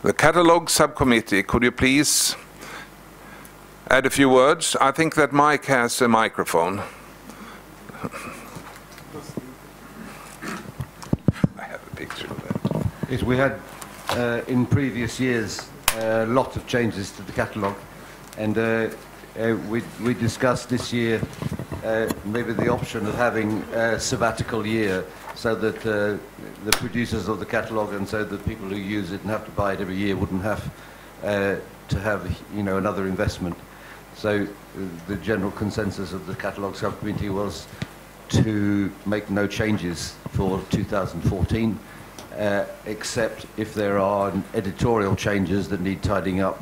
The Catalog Subcommittee, could you please add a few words? I think that Mike has a microphone. I have a picture of that. We had uh, in previous years a lot of changes to the catalogue, and uh, uh, we, we discussed this year uh, maybe the option of having a sabbatical year so that uh, the producers of the catalogue and so that people who use it and have to buy it every year wouldn't have uh, to have you know another investment. So uh, the general consensus of the catalogue subcommittee was to make no changes for 2014, uh, except if there are editorial changes that need tidying up,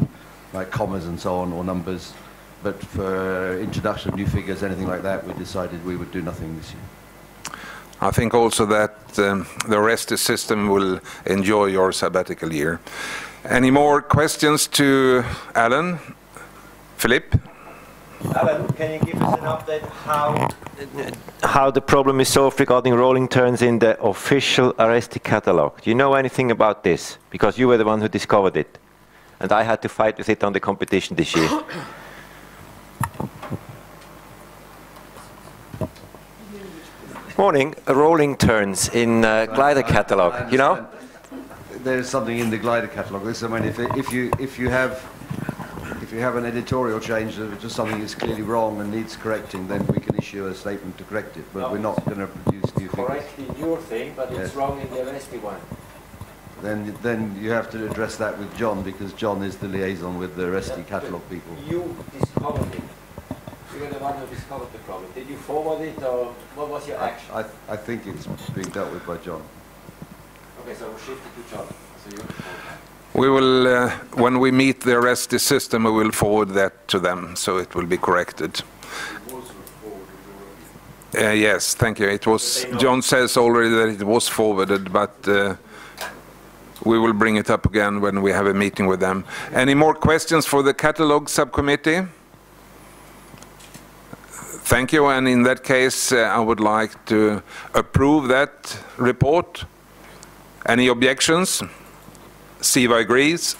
like commas and so on, or numbers. But for introduction of new figures, anything like that, we decided we would do nothing this year. I think also that um, the Aresti system will enjoy your sabbatical year. Any more questions to Alan? Philippe? Alan, can you give us an update how how the problem is solved regarding rolling turns in the official Aresti catalog? Do you know anything about this? Because you were the one who discovered it, and I had to fight with it on the competition this year. Morning, rolling turns in uh, glider catalog. You know? There's something in the glider catalogue. This, I mean, if, if you if you have if you have an editorial change that just something is clearly wrong and needs correcting, then we can issue a statement to correct it. But No. we're not going to produce new figures. Correctly your thing, but it's Yes. wrong in the Aresti one. Then then you have to address that with John because John is the liaison with the Aresti catalogue people. You discovered it. You were the one who discovered the problem. Did you forward it or what was your action? I, I think it's being dealt with by John. Okay, so we'll shift it to John. So you We will, uh, when we meet the Aresti system, we will forward that to them, so it will be corrected. Uh, Yes, thank you. It was, John says already that it was forwarded, but uh, we will bring it up again when we have a meeting with them. Any more questions for the catalog subcommittee? Thank you, and in that case, uh, I would like to approve that report. Any objections? CIVA agrees.